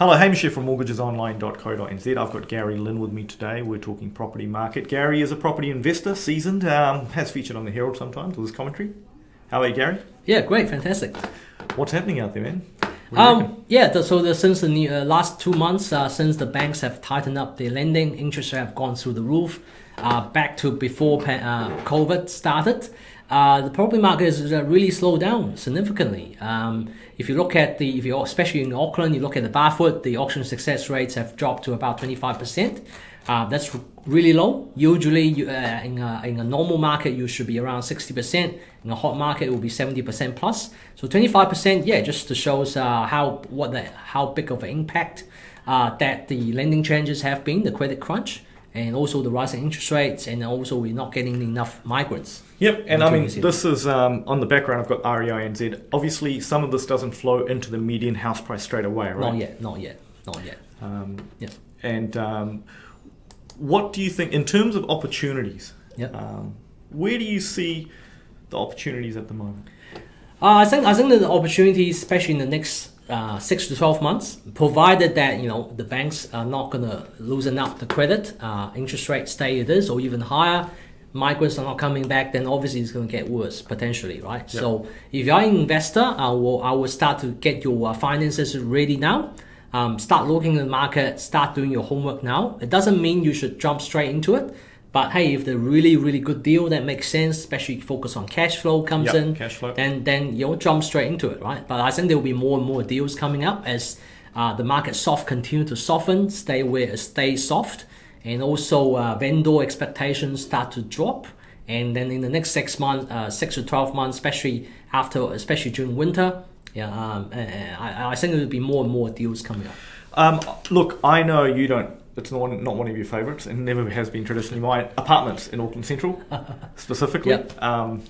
Hello, Hamish here from mortgagesonline.co.nz. I've got Gary Lin with me today. We're talking property market. Gary is a property investor, seasoned, um, has featured on the Herald sometimes with his commentary. How are you, Gary? Yeah, great, fantastic. What's happening out there, man? Um, yeah, the, so the, since the uh, last two months, uh, since the banks have tightened up their lending, interest have gone through the roof, uh, back to before uh, COVID started. Uh, the property market is uh, really slowed down significantly. Um, if you look at the, if you especially in Auckland, you look at the Barfoot, the auction success rates have dropped to about 25%. Uh, that's really low. Usually, you, uh, in, a, in a normal market, you should be around 60%. In a hot market, it will be 70% plus. So 25%, yeah, just to shows uh, how what the how big of an impact uh, that the lending changes have been, the credit crunch and also the rising interest rates, and also we're not getting enough migrants. Yep, and I mean, this is um, on the background. I've got REINZ. Obviously, some of this doesn't flow into the median house price straight away, right? Not yet, not yet, not yet. Um, yeah. And um, what do you think in terms of opportunities? Yep. Um, where do you see the opportunities at the moment? Uh, I think I think the opportunities, especially in the next uh, six to 12 months, provided that you know the banks are not going to loosen up the credit, uh, interest rates stay it is or even higher, migrants are not coming back, then obviously it's going to get worse potentially, right? Yep. So if you're an investor, I will I will start to get your uh, finances ready now. Um, start looking at the market, start doing your homework now. It doesn't mean you should jump straight into it but hey, if the really really good deal that makes sense, especially focus on cash flow comes yep, in, cash flow. then then you'll jump straight into it, right? But I think there will be more and more deals coming up as uh, the market soft continue to soften, stay where it stays soft, and also uh, vendor expectations start to drop. And then in the next six months, uh, six to twelve months, especially after, especially during winter, yeah, um, I, I think there will be more and more deals coming up. Um, look, I know you don't it's not one, not one of your favourites, and never has been traditionally mine. Apartments in Auckland Central, specifically. Yep. Um,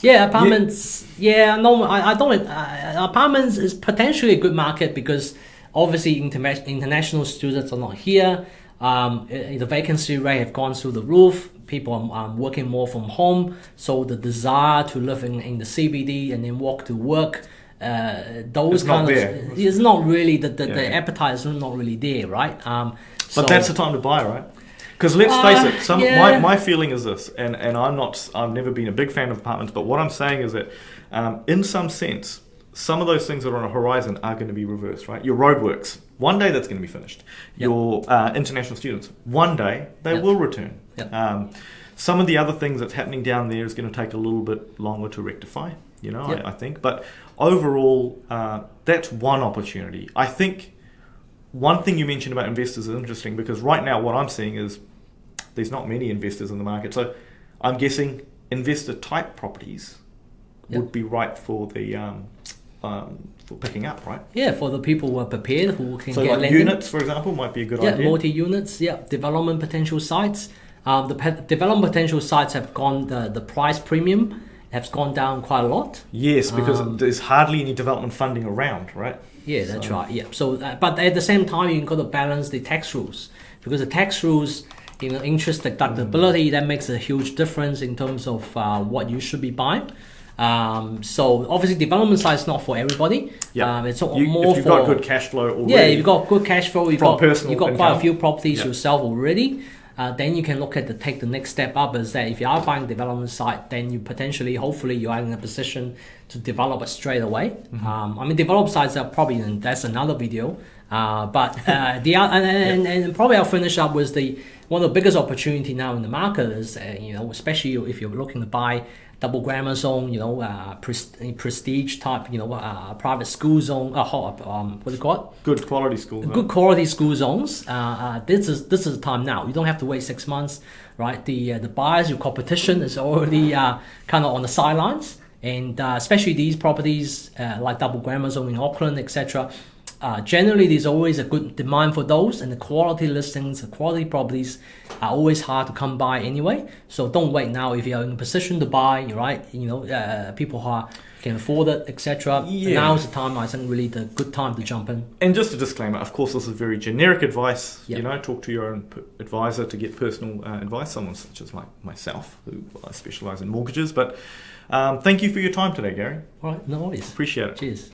yeah, apartments. Yeah, yeah no, I, I don't. Uh, apartments is potentially a good market because obviously interna- international students are not here. Um, the vacancy rate have gone through the roof. People are um, working more from home, so the desire to live in, in the CBD and then walk to work uh, those it's kind of there. it's not really the the, yeah. the appetite is not really there, right? Um, but that's the time to buy, right? Because let's uh, face it, some yeah. my, my feeling is this, and, and I'm not I've never been a big fan of apartments, but what I'm saying is that um, in some sense, some of those things that are on a horizon are going to be reversed, right? Your roadworks, one day that's going to be finished. Yep. Your uh, international students, one day they yep. will return. Yep. Um, some of the other things that's happening down there is going to take a little bit longer to rectify you know. I, I, think. But overall, uh, that's one opportunity. I think one thing you mentioned about investors is interesting because right now what I'm seeing is there's not many investors in the market. So I'm guessing investor type properties would be right for the um, um, for picking up, right? Yeah, for the people who are prepared who can so get like units, for example, might be a good yeah, idea. Yeah, multi units. Yeah, development potential sites. Um, the pe- development potential sites have gone the, the price premium has gone down quite a lot. Yes, because um, there's hardly any development funding around, right? Yeah, that's so. right. Yeah. So, uh, but at the same time, you've got to balance the tax rules because the tax rules, you know, interest deductibility, mm. that makes a huge difference in terms of uh, what you should be buying. Um, so obviously, development side is not for everybody. Yeah, um, it's you, more if you've for got good cash flow already. Yeah, you've got good cash flow. You've got you've got income. quite a few properties yep. yourself already uh, then you can look at the take the next step up is that if you are buying development site, then you potentially, hopefully, you are in a position to develop it straight away. Mm-hmm. Um, I mean, develop sites are probably that's another video. Uh, but uh, the and, and, and, probably I'll finish up with the one of the biggest opportunity now in the market is uh, you know especially if you're looking to buy double grammar zone, you know, uh, prestige type, you know, uh, private school zone, uh, um, what do you call it? Good quality school. Good quality school zones. Uh, uh, this is this is the time now. You don't have to wait six months, right? The uh, the buyers, your competition is already uh, kind of on the sidelines, and uh, especially these properties uh, like double grammar zone in Auckland, etc uh, generally there's always a good demand for those and the quality listings the quality properties are always hard to come by anyway. So don't wait now if you're in a position to buy right? You know uh, people who are, can afford it etc yeah. now's the time i think really the good time to jump in. And just a disclaimer of course this is very generic advice. Yep. you know talk to your own advisor to get personal uh, advice someone such as like myself who I specialize in mortgages. But um, thank you for your time today gary. All right no worries. Appreciate it. Cheers